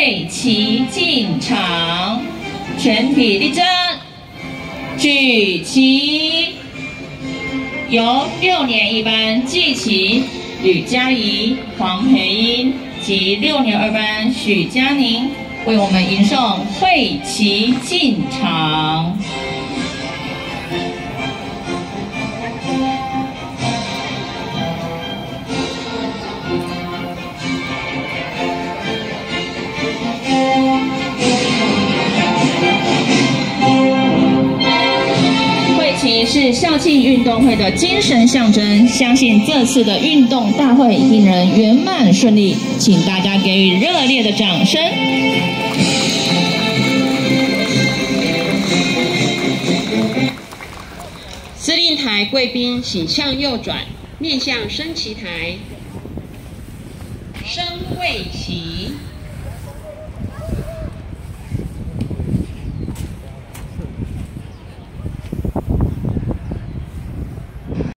会旗进场，全体立正，举旗。由六年一班季琦、吕佳怡、黄培英及六年二班许佳宁为我们迎送会旗进场。旗是校庆运动会的精神象征，相信这次的运动大会一定能圆满顺利，请大家给予热烈的掌声。司令台贵宾请向右转，面向升旗台，升会旗。